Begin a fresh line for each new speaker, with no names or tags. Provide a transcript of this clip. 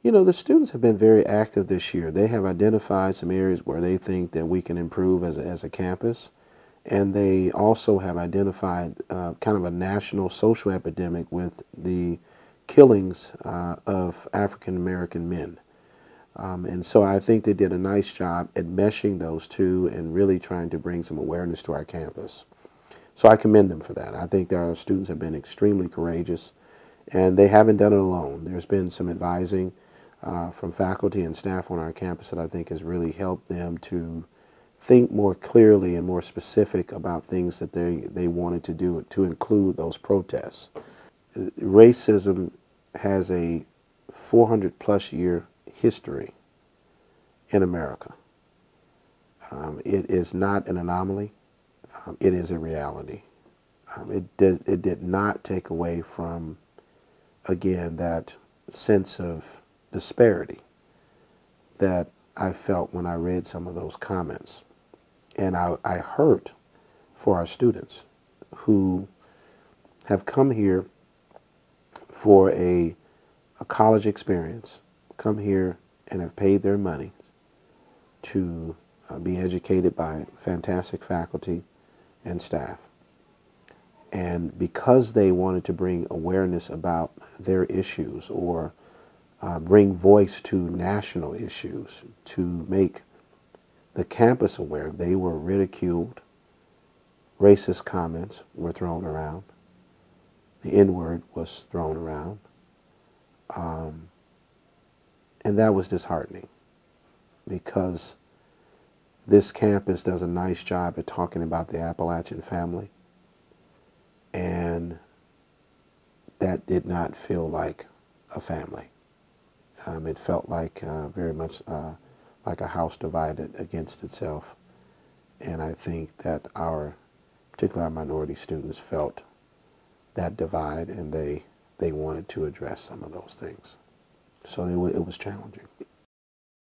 You know, the students have been very active this year. They have identified some areas where they think that we can improve as a, as a campus. And they also have identified uh, kind of a national social epidemic with the killings uh, of African American men. Um, and so I think they did a nice job at meshing those two and really trying to bring some awareness to our campus. So I commend them for that. I think our students have been extremely courageous and they haven't done it alone. There's been some advising uh, from faculty and staff on our campus that I think has really helped them to think more clearly and more specific about things that they, they wanted to do to include those protests. Racism has a 400 plus year history in America. Um, it is not an anomaly. Um, it is a reality. Um, it, did, it did not take away from, again, that sense of disparity that I felt when I read some of those comments. And I, I hurt for our students who have come here for a, a college experience, come here and have paid their money to uh, be educated by fantastic faculty and staff. And because they wanted to bring awareness about their issues or uh, bring voice to national issues, to make the campus aware, they were ridiculed. Racist comments were thrown around. The N word was thrown around. Um, and that was disheartening because this campus does a nice job at talking about the Appalachian family. And that did not feel like a family. Um, it felt like uh, very much uh, like a house divided against itself. And I think that our, particularly our minority students, felt that divide and they, they wanted to address some of those things. So it, it was challenging.